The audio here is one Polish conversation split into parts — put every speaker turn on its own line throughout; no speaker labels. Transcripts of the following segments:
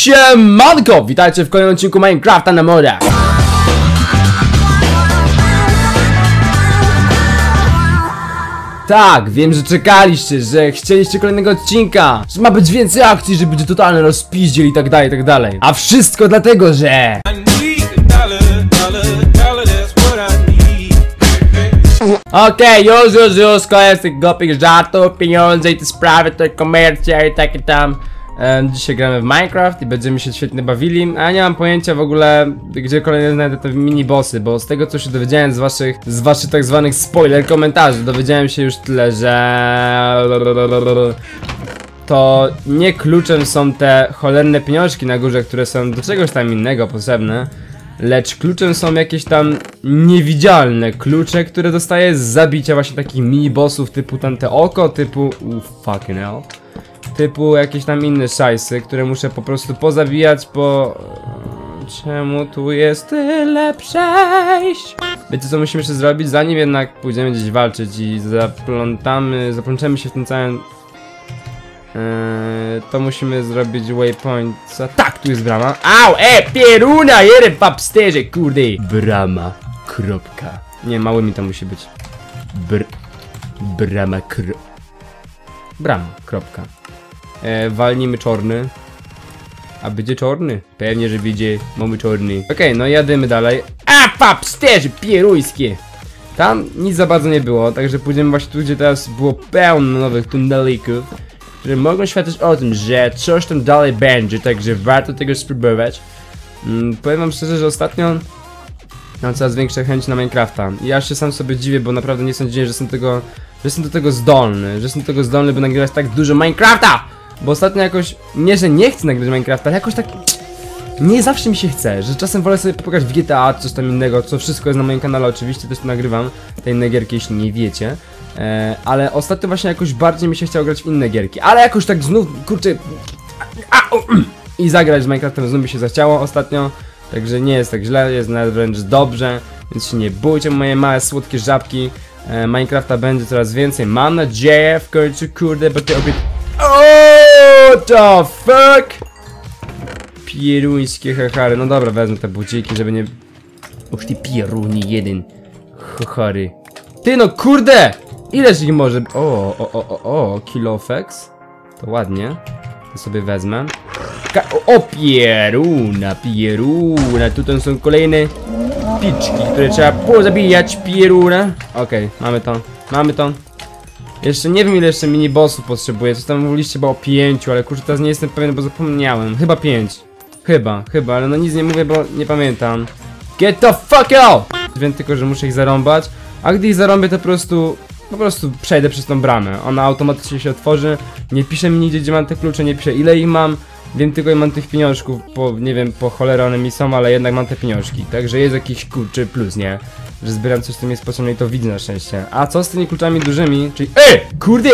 Siemanko! Witajcie w kolejnym odcinku Minecrafta na modach. Tak, wiem, że czekaliście, że chcieliście kolejnego odcinka, że ma być więcej akcji, że będzie totalny rozpiździel i tak dalej, i tak dalej. A wszystko dlatego, że... Okej, już, już, już, koniec tych głupich żartów, pieniądze i te sprawy, te komercja i takie tam. Dzisiaj gramy w Minecraft i będziemy się świetnie bawili, a nie mam pojęcia w ogóle, gdzie kolejne znajdę te mini bossy, bo z tego co się dowiedziałem z waszych, z waszych tak zwanych spoiler komentarzy, dowiedziałem się już tyle, że... To nie kluczem są te cholerne pieniążki na górze, które są do czegoś tam innego potrzebne, Lecz kluczem są jakieś tam niewidzialne klucze, które dostaję z zabicia właśnie takich mini-bossów typu tamte oko, typu... Uh, fucking hell. Typu jakieś tam inne szajsy, które muszę po prostu pozabijać, bo... Czemu tu jest tyle przejść? Wiecie co musimy jeszcze zrobić? Zanim jednak pójdziemy gdzieś walczyć i zaplątamy, zaplączemy się w tym całym Eee, to musimy zrobić waypoint. Tak, tu jest brama. Au, e, pieruna, jeden papsterze, kurde. Brama, kropka. Nie, małymi to musi być. Br... Brama, kro... Brama, kropka. E, walnijmy czorny. A będzie czorny? Pewnie, że będzie. Mamy czorny. Okej, no jadymy dalej. A, papsterze, pieruńskie. Tam nic za bardzo nie było, także pójdziemy właśnie tu, gdzie teraz było pełno nowych tunelików które mogą świadczyć o tym, że coś tam dalej będzie, także warto tego spróbować. Mm, powiem wam szczerze, że ostatnio mam coraz większe chęć na Minecrafta. Ja się sam sobie dziwię, bo naprawdę nie sądziłem, że jestem tego, że jestem do tego zdolny, że jestem do tego zdolny, by nagrywać tak dużo Minecrafta! Bo ostatnio jakoś, nie że nie chcę nagrywać Minecrafta, ale jakoś tak nie zawsze mi się chce, że czasem wolę sobie pokazać w GTA, coś tam innego, co wszystko jest na moim kanale, oczywiście też to nagrywam, te inne gierki, jeśli nie wiecie. E, ale ostatnio właśnie jakoś bardziej mi się chciało grać w inne gierki, ale jakoś tak znów, kurczę, a, o, i zagrać z Minecraftem znów mi się zachciało ostatnio, także nie jest tak źle, jest nawet wręcz dobrze, więc się nie bójcie moje małe słodkie żabki, e, Minecrafta będzie coraz więcej, mam nadzieję w końcu, kurde, bo te obiet... Oh, the fuck! Pieruńskie hachary, no dobra, wezmę te buciki, żeby nie... Uż ty pieruni jeden, hachary. Ty no kurde! Ileż ich może... O, o, o, o, o, kilofex. To ładnie. To sobie wezmę. Ka o, pieruna, pieruna. Tutaj są kolejne piczki, które trzeba pozabijać, pieruna. Okej, mamy to, mamy to. Jeszcze nie wiem ile jeszcze mini bossów potrzebuję. Coś tam mówiliście chyba o pięciu, ale kurczę teraz nie jestem pewien, bo zapomniałem. Chyba pięć. Chyba, chyba, ale no nic nie mówię, bo nie pamiętam. Get the fuck out! Wiem tylko, że muszę ich zarąbać. A gdy ich zarąbię, to po prostu po prostu przejdę przez tą bramę. Ona automatycznie się otworzy. Nie pisze mi nigdzie, gdzie mam te klucze, nie pisze ile ich mam. Wiem tylko, ile mam tych pieniążków, po, nie wiem, po cholerę one mi są, ale jednak mam te pieniążki. Także jest jakiś kurczy plus, nie? Że zbieram coś, co mi jest potrzebne i to widzę na szczęście. A co z tymi kluczami dużymi, czyli... EJ! Kurde!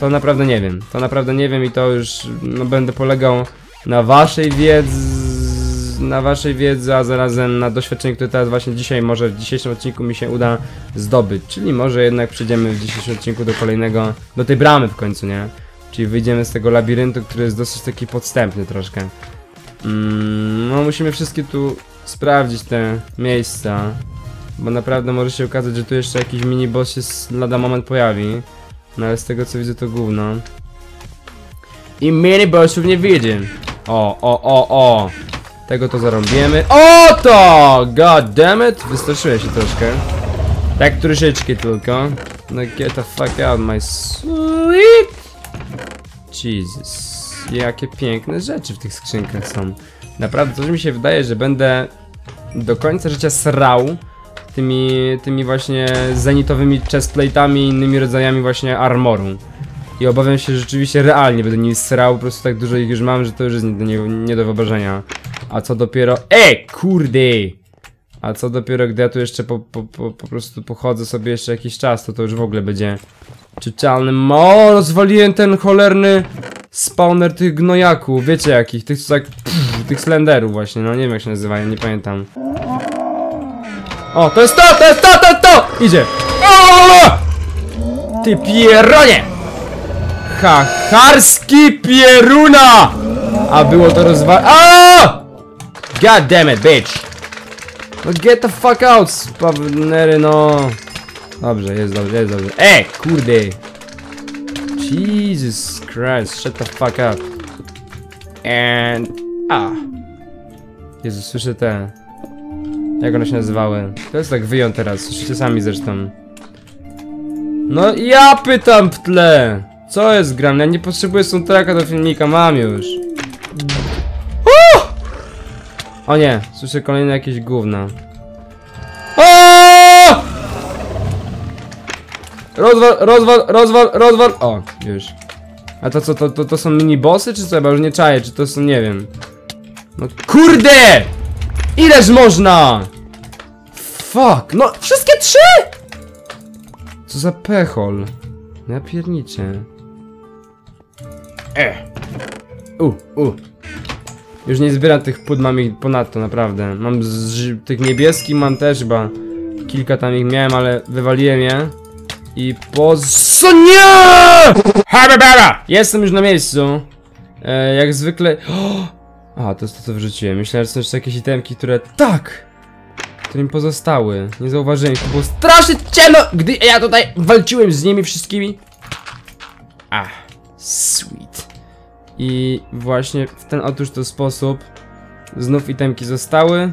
To naprawdę nie wiem. To naprawdę nie wiem i to już, no, będę polegał na waszej wiedzy na waszej wiedzy, a zarazem na doświadczeniu, które teraz właśnie dzisiaj, może w dzisiejszym odcinku mi się uda zdobyć. Czyli może jednak przejdziemy w dzisiejszym odcinku do kolejnego, do tej bramy w końcu, nie? Czyli wyjdziemy z tego labiryntu, który jest dosyć taki podstępny troszkę. Mm, no musimy wszystkie tu sprawdzić te miejsca. Bo naprawdę może się okazać, że tu jeszcze jakiś mini boss się lada moment pojawi. No ale z tego co widzę to gówno. I mini bossów nie widzę. O, o, o, o. Tego to zarąbiemy. O to! God damn it! Wystraszyłem się troszkę. Tak troszeczkę tylko. No get the fuck out my sweet. Jesus. Jakie piękne rzeczy w tych skrzynkach są. Naprawdę, coś mi się wydaje, że będę do końca życia srał tymi, tymi właśnie zenitowymi chestplate'ami i innymi rodzajami właśnie armoru. I obawiam się, że rzeczywiście realnie będę nimi srał, po prostu tak dużo ich już mam, że to już jest nie, nie, nie do wyobrażenia. A co dopiero... E, kurde! A co dopiero, gdy ja tu jeszcze po, po, po, po prostu pochodzę sobie jeszcze jakiś czas, to to już w ogóle będzie czytelny. O, rozwaliłem ten cholerny spawner tych gnojaków, wiecie jakich, tych co tak, pff, tych slenderów właśnie, no nie wiem jak się nazywają, nie pamiętam. O, to jest to, to jest to, to jest to! Idzie! O! Ty pieronie! Hacharski pieruna! A było to rozwa... A! God damn it, bitch! No get the fuck out, spawnery, no. Dobrze, jest dobrze, jest dobrze. Ej, kurde! Jesus Christ, shut the fuck up. And... A. Jezu, słyszę te... Jak one się nazywały? To jest tak wyją teraz, słyszycie sami zresztą. No ja pytam w tle! Co jest grane? Ja nie potrzebuję soundtracka do filmika, mam już. O nie, słyszę kolejne jakieś gówna. O! Rozwal, rozwal, rozwal, rozwal. O, już. A to co, to, to, to są mini bossy czy co? Bo już nie czaję, czy to są, nie wiem. No kurde! Ileż można? Fuck, no wszystkie trzy! Co za pechol. Ja pierniczę. E. U, u. Już nie zbieram tych płód, mam ich ponadto, naprawdę. Mam z, tych niebieskich, mam też chyba. Kilka tam ich miałem, ale wywaliłem je. I po... Co nie! Jestem już na miejscu. E, jak zwykle... A, to jest to co wrzuciłem. Myślałem, że są jeszcze jakieś itemki, które... Tak! Które mi pozostały. Nie zauważyłem, to było strasznie ciemno, gdy ja tutaj walczyłem z nimi wszystkimi. Ah, sweet. I właśnie w ten otóż to sposób znów itemki zostały.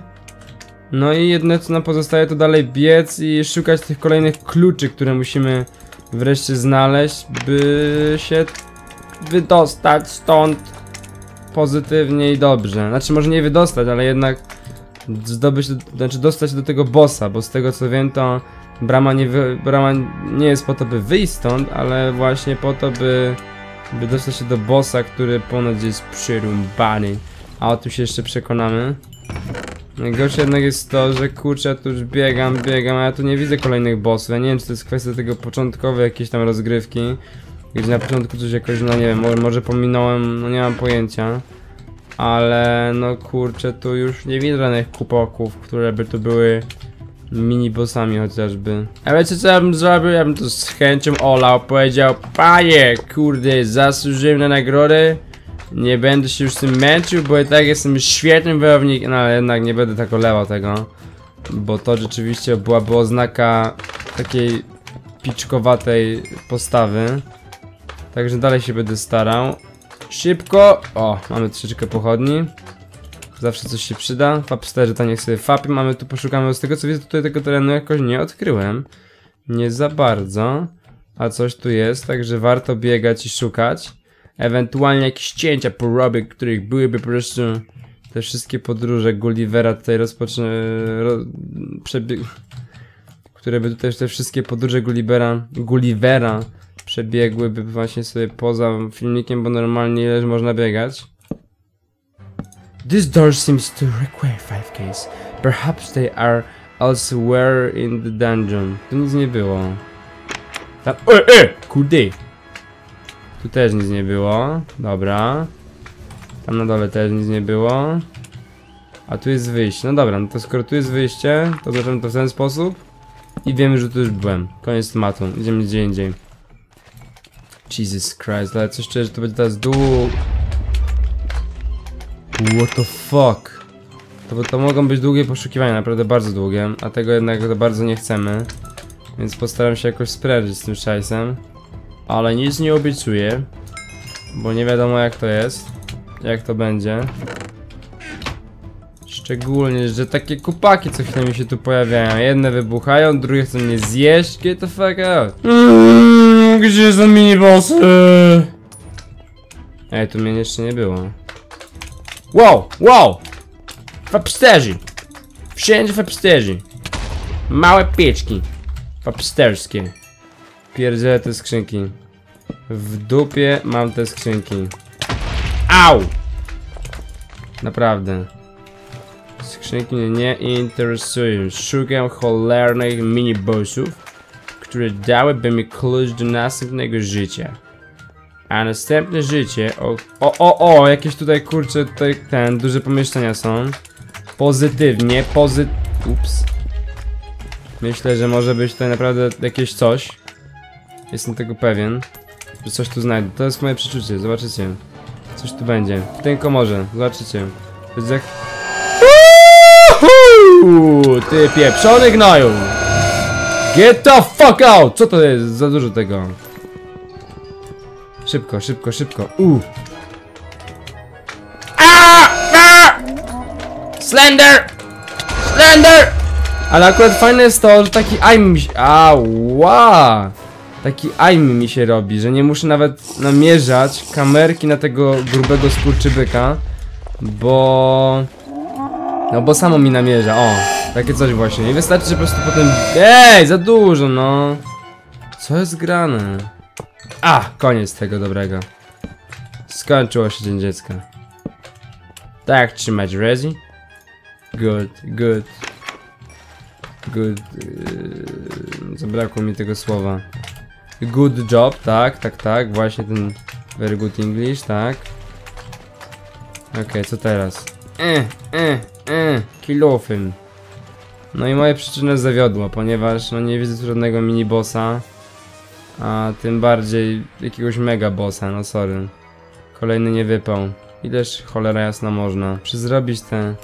No i jedyne co nam pozostaje to dalej biec i szukać tych kolejnych kluczy, które musimy wreszcie znaleźć, by się wydostać stąd pozytywnie i dobrze. Znaczy może nie wydostać, ale jednak zdobyć, znaczy dostać do tego bossa, bo z tego co wiem to brama nie, brama nie jest po to by wyjść stąd, ale właśnie po to by, by dostać się do bossa, który ponoć jest przyrąbany. A o tym się jeszcze przekonamy. Najgorsze jednak jest to, że kurczę, tu już biegam, biegam, a ja tu nie widzę kolejnych bossów. Ja nie wiem, czy to jest kwestia tego początkowej jakiejś tam rozgrywki, gdzie na początku coś jakoś, no nie wiem, może, może pominąłem, no nie mam pojęcia. Ale no kurczę, tu już nie widzę żadnych kupoków, które by tu były mini bossami chociażby. A wiecie co ja bym zrobił? Ja bym to z chęcią olał, powiedział Panie, kurde, zasłużyłem na nagrodę. Nie będę się już tym męczył, bo i tak jestem świetnym wojownikiem, no ale jednak nie będę tak olewał tego. Bo to rzeczywiście byłaby oznaka takiej piczkowatej postawy. Także dalej się będę starał. Szybko! O, mamy troszeczkę pochodni. Zawsze coś się przyda. Fapsterzy to niech sobie fapy. Mamy tu, poszukamy. Z tego co widzę, tutaj tego terenu jakoś nie odkryłem. Nie za bardzo. A coś tu jest, także warto biegać i szukać. Ewentualnie jakieś cięcia porobię, których byłyby po prostu te wszystkie podróże Gullivera tutaj rozpocznę... Ro, przebieg... Które by tutaj te wszystkie podróże Gullivera... Gullivera przebiegłyby właśnie sobie poza filmikiem, bo normalnie ileż można biegać. This door seems to require 5 keys. Perhaps they are elsewhere in the dungeon. Tu nic nie było. Tam... E, e! Kurde! Tu też nic nie było. Dobra. Tam na dole też nic nie było. A tu jest wyjście. No dobra, no to skoro tu jest wyjście, to zaczynam to w ten sposób. I wiemy, że tu już byłem. Koniec tematu. Idziemy gdzie indziej. Jesus Christ, ale coś że to będzie teraz dół. What the fuck? To, to mogą być długie poszukiwania, naprawdę bardzo długie, a tego jednak za bardzo nie chcemy. Więc postaram się jakoś sprężyć z tym szajsem. Ale nic nie obiecuję, bo nie wiadomo jak to jest, jak to będzie. Szczególnie, że takie kupaki co chwilę mi się tu pojawiają. Jedne wybuchają, drugie chcą mnie zjeść. Get the fuck out. Mm, gdzie są minibossy? Ej, tu mnie jeszcze nie było. Wow, wow! Fapsterzy! Wszędzie fapsterzy! Małe pieczki. Fapsterskie. Pierdzielę te skrzynki. W dupie mam te skrzynki. Au! Naprawdę. Skrzynki mnie nie interesują. Szukam cholernych minibossów, które dałyby mi klucz do następnego życia. A następne życie, o, o, o, o, jakieś tutaj kurcze, tutaj ten, duże pomieszczenia są. Pozytywnie, pozy... Ups. Myślę, że może być tutaj naprawdę jakieś coś. Jestem tego pewien, że coś tu znajdę. To jest moje przeczucie, zobaczycie. Coś tu będzie. W tym komorze, zobaczycie. To jest jak... Uuu, Ty pieprzony gnoju! Get the fuck out! Co to jest? Za dużo tego. Szybko, szybko, szybko. U. A! A! Slender! Slender! Ale akurat fajne jest to, że taki aim mi się... Ała! Taki aim mi się robi, że nie muszę nawet namierzać kamerki na tego grubego skurczybyka, bo... No bo samo mi namierza, o, takie coś właśnie. I wystarczy, że po prostu potem... Ej, za dużo, no. Co jest grane? A, koniec tego dobrego. Skończyło się dzień dziecka. Tak, trzymać rezi. Good, good. Good. Yy, zabrakło mi tego słowa. Good job, tak, tak, tak. Właśnie ten very good English, tak. Okej, co teraz? E, e, e, kilofyn. No i moje przyczyny zawiodło, ponieważ no nie widzę żadnego minibossa. A tym bardziej jakiegoś mega bossa, no sorry. Kolejny nie wypał. Ileż cholera jasna można. Czy zrobić te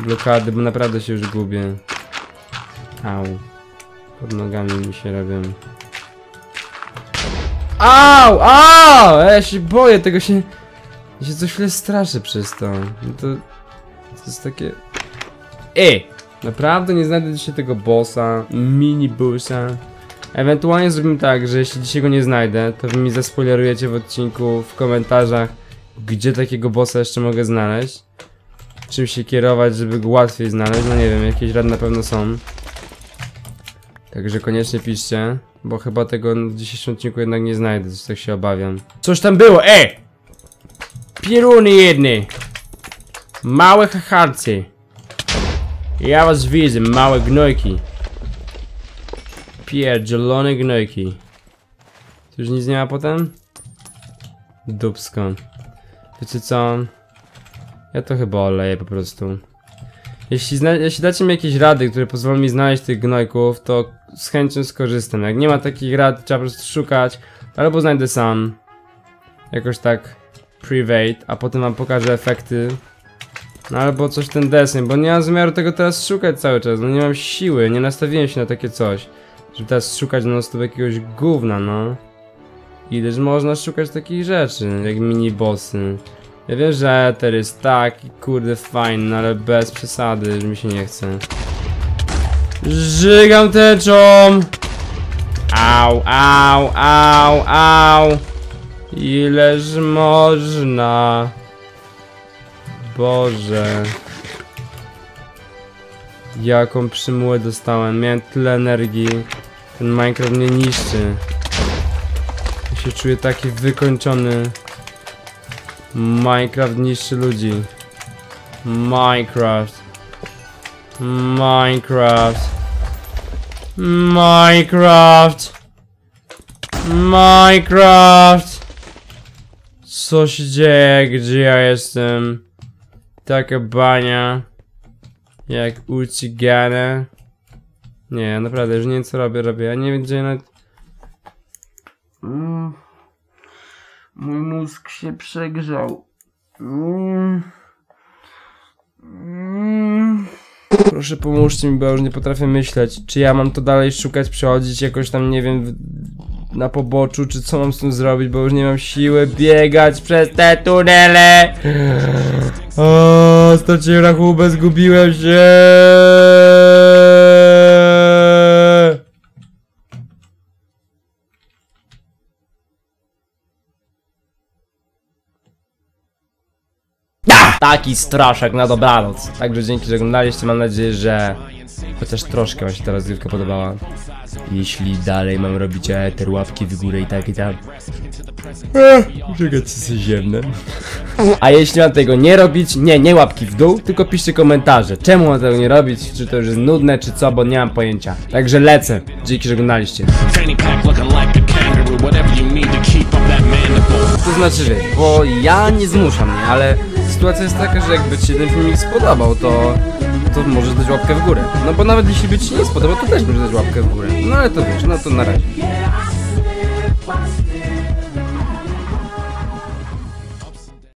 blokady, bo naprawdę się już gubię. Au. Pod nogami mi się robią. Au! Au! Ja się boję tego się... Ja się co chwilę straszę przez to. No to... To jest takie... Ej! Naprawdę nie znajdę dzisiaj tego bossa, mini bossa. Ewentualnie zrobimy tak, że jeśli dzisiaj go nie znajdę, to wy mi zaspoilerujecie w odcinku, w komentarzach, gdzie takiego bossa jeszcze mogę znaleźć. Czym się kierować, żeby go łatwiej znaleźć, no nie wiem, jakieś rady na pewno są. Także koniecznie piszcie, bo chyba tego w dzisiejszym odcinku jednak nie znajdę, coś tak się obawiam. Coś tam było, ej! Pieruny jedne! Małe chacharcy! Ja was widzę, małe gnojki. Pierdzielone gnojki. Tu już nic nie ma potem? Dupsko. Wiecie co? Ja to chyba oleję po prostu. Jeśli, jeśli dacie mi jakieś rady, które pozwolą mi znaleźć tych gnojków, to z chęcią skorzystam. Jak nie ma takich rad, trzeba po prostu szukać, albo znajdę sam. Jakoś tak private, a potem wam pokażę efekty. No albo coś ten deseń, bo nie mam zamiaru tego teraz szukać cały czas, no nie mam siły, nie nastawiłem się na takie coś. Żeby teraz szukać non stop jakiegoś gówna, no. Ileż można szukać takich rzeczy, jak mini bossy. Ja wiem, że Ether jest taki kurde fajny, no ale bez przesady, że mi się nie chce. Żygam teczą! Au, au, au, au! Ileż można? Boże. Jaką przymułę dostałem. Miałem tyle energii. Ten Minecraft mnie niszczy. Ja się czuję taki wykończony. Minecraft niszczy ludzi. Minecraft. Minecraft. Minecraft. Minecraft. Co się dzieje? Gdzie ja jestem? Taka bania. Jak u. Nie, naprawdę już nie wiem co robię, robię. Ja nie wiem gdzie nawet... Mm. Mój mózg się przegrzał. Mm. Mm. Proszę pomóżcie mi, bo ja już nie potrafię myśleć. Czy ja mam to dalej szukać, przechodzić jakoś tam, nie wiem, na poboczu, czy co mam z tym zrobić, bo już nie mam siły biegać przez te tunele. O, straciłem rachubę, zgubiłem się. Taki straszak na dobranoc. Także dzięki, że oglądaliście. Mam nadzieję, że chociaż troszkę Wam się ta rozgrywka podobała. Jeśli dalej mam robić eter, łapki w górę i tak i tak. Czekać się ziemne. A jeśli mam tego nie robić, nie, nie łapki w dół, tylko piszcie komentarze. Czemu mam tego nie robić? Czy to już jest nudne, czy co, bo nie mam pojęcia. Także lecę. Dzięki, że oglądaliście. To znaczy wiesz, bo ja nie zmuszam, nie, ale sytuacja jest taka, że jakby ci się ten filmik spodobał, to, to możesz dać łapkę w górę. No bo nawet jeśli by ci nie spodobał, to też możesz dać łapkę w górę. No ale to wiesz, no to na razie.